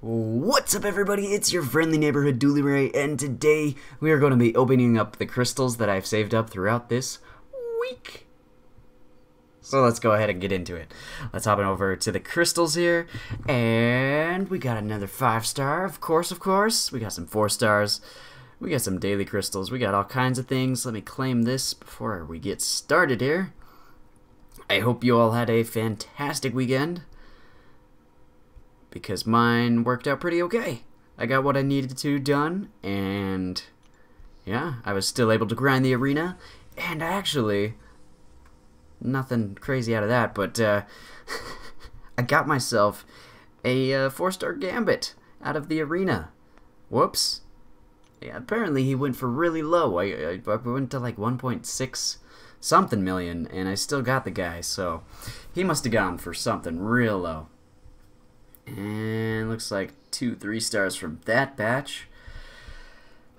What's up everybody, it's your friendly neighborhood Doolie Ray, and today we are going to be opening up the crystals that I've saved up throughout this week. So let's go ahead and get into it. Let's hop on over to the crystals here, and we got another 5 star, of course, of course. We got some 4 stars, we got some daily crystals, we got all kinds of things. Let me claim this before we get started here. I hope you all had a fantastic weekend because mine worked out pretty okay. I got what I needed to done, and yeah, I was still able to grind the arena, and actually, nothing crazy out of that, but uh, I got myself a uh, four-star gambit out of the arena. Whoops. Yeah, apparently he went for really low. I, I, I went to like 1.6 something million, and I still got the guy, so he must have gone for something real low. Looks like two three stars from that batch.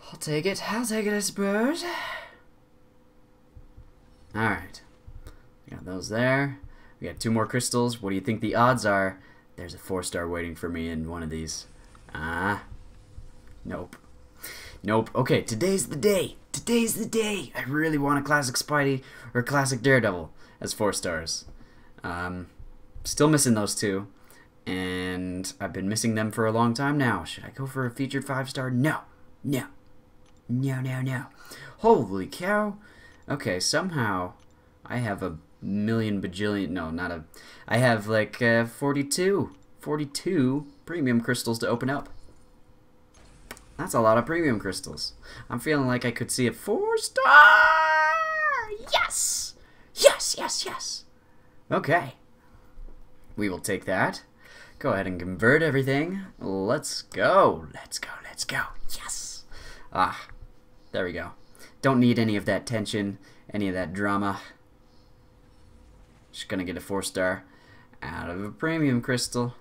I'll take it. I'll take it, I suppose. Alright. We got those there. We got two more crystals. What do you think the odds are? There's a four star waiting for me in one of these. Ah. Nope. Nope. Okay, today's the day. Today's the day. I really want a classic Spidey or classic Daredevil as four stars. Um, still missing those two and I've been missing them for a long time now. Should I go for a featured five star? No, no, no, no, no. Holy cow! Okay, somehow I have a million bajillion. No, not a. I have like uh, 42, 42 premium crystals to open up. That's a lot of premium crystals. I'm feeling like I could see a four star. Yes, yes, yes, yes. Okay. We will take that. Go ahead and convert everything. Let's go. Let's go. Let's go. Yes. Ah, there we go. Don't need any of that tension, any of that drama. Just gonna get a four star out of a premium crystal.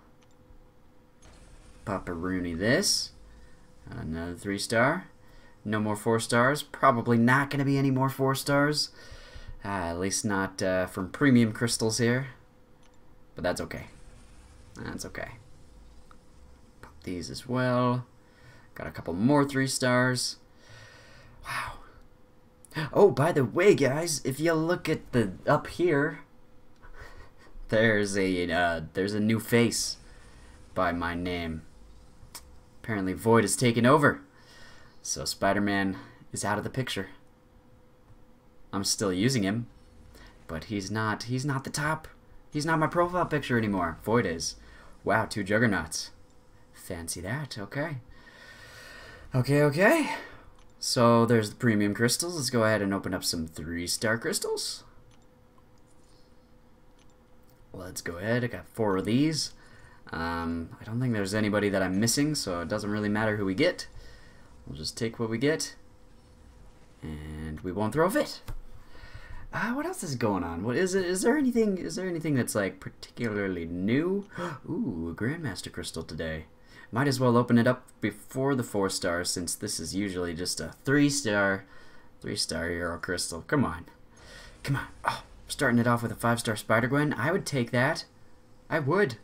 Papa Rooney this. Another three star. No more four stars. Probably not gonna be any more four stars. Uh, at least not uh, from premium crystals here. But that's okay. That's okay. Pop these as well. Got a couple more three stars. Wow. Oh, by the way, guys, if you look at the up here, there's a uh, there's a new face by my name. Apparently, Void has taken over, so Spider-Man is out of the picture. I'm still using him, but he's not he's not the top. He's not my profile picture anymore. Void is. Wow, two juggernauts. Fancy that. Okay. Okay, okay. So there's the premium crystals. Let's go ahead and open up some three-star crystals. Let's go ahead. I got four of these. Um, I don't think there's anybody that I'm missing, so it doesn't really matter who we get. We'll just take what we get, and we won't throw a fit. Uh, what else is going on? What is it? Is there anything? Is there anything that's like particularly new? Ooh, Grandmaster Crystal today. Might as well open it up before the four star since this is usually just a three star, three star Hero Crystal. Come on, come on. Oh, starting it off with a five star Spider Gwen. I would take that. I would.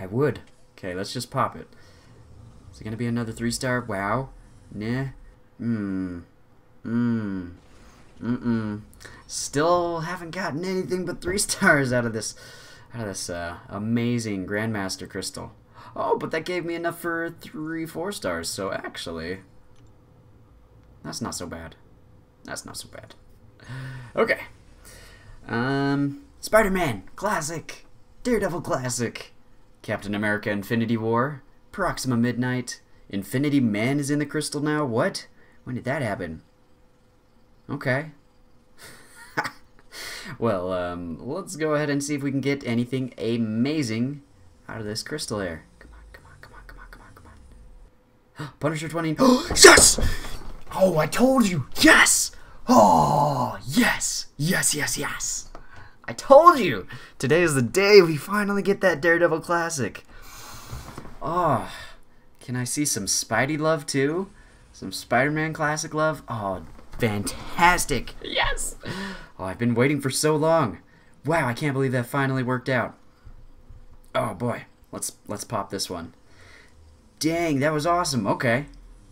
I would. Okay, let's just pop it. Is it gonna be another three star? Wow. Nah. Mmm. Mmm. Mm-mm. Still haven't gotten anything but three stars out of this out of this uh, amazing Grandmaster Crystal. Oh, but that gave me enough for three four stars, so actually that's not so bad. That's not so bad. Okay. Um Spider-Man Classic, Daredevil Classic, Captain America Infinity War, Proxima Midnight, Infinity Man is in the crystal now. What? When did that happen? Okay. well, um, let's go ahead and see if we can get anything amazing out of this crystal here. Come on, come on, come on, come on, come on, come on. Punisher 20. yes! Oh, I told you! Yes! Oh, yes! Yes, yes, yes! I told you! Today is the day we finally get that Daredevil Classic. Oh, can I see some Spidey love too? Some Spider-Man Classic love? Oh, Fantastic. Yes. Oh, I've been waiting for so long. Wow, I can't believe that finally worked out. Oh boy. Let's let's pop this one. Dang, that was awesome. Okay.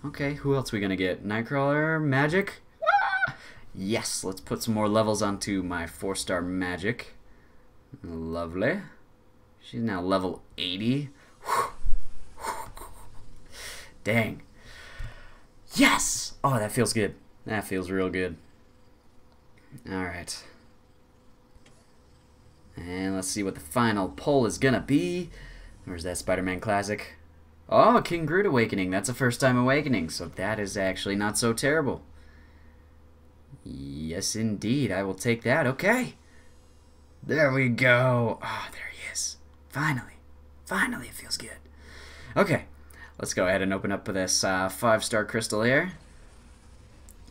Okay, who else we gonna get? Nightcrawler, Magik? Ah. Yes, let's put some more levels onto my four-star Magik. Lovely. She's now level 80. Dang. Yes! Oh, that feels good. That feels real good. Alright. And let's see what the final pull is gonna be. Where's that Spider-Man classic? Oh, King Groot Awakening. That's a first time awakening, so that is actually not so terrible. Yes, indeed. I will take that. Okay. There we go. Oh, there he is. Finally. Finally, it feels good. Okay. Let's go ahead and open up this uh, five-star crystal here.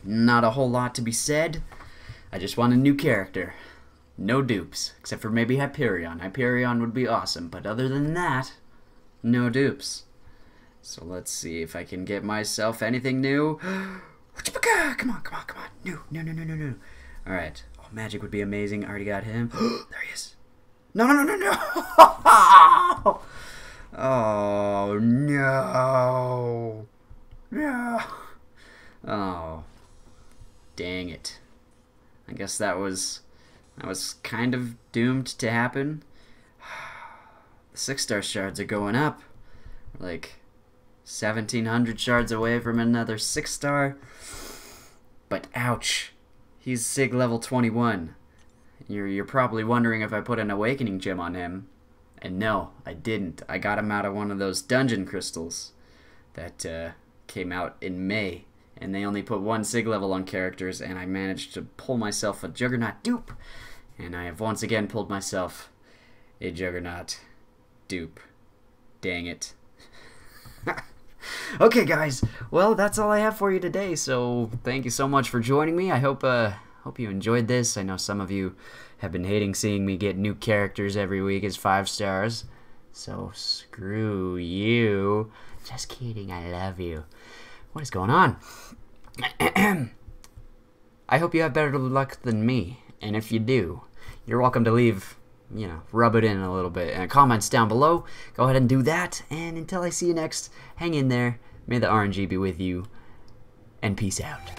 Not a whole lot to be said. I just want a new character. No dupes, except for maybe Hyperion. Hyperion would be awesome, but other than that, no dupes. So let's see if I can get myself anything new. come on, come on, come on. New, no, no, no, no, no. Alright. Oh, magic would be amazing. I already got him. there he is. No, no, no, no, no. Oh, no. No. Oh. Dang it. I guess that was that was kind of doomed to happen. The six star shards are going up. like 1700 shards away from another six star. But ouch. He's Sig level 21. You're, you're probably wondering if I put an awakening gem on him. And no, I didn't. I got him out of one of those dungeon crystals that uh, came out in May. And they only put one SIG level on characters, and I managed to pull myself a Juggernaut dupe. And I have once again pulled myself a Juggernaut dupe. Dang it. okay, guys. Well, that's all I have for you today. So thank you so much for joining me. I hope uh, hope you enjoyed this. I know some of you have been hating seeing me get new characters every week as five stars. So screw you. Just kidding, I love you. What is going on? I hope you have better luck than me. And if you do, you're welcome to leave, you know, rub it in a little bit. And comments down below. Go ahead and do that. And until I see you next, hang in there. May the RNG be with you. And peace out.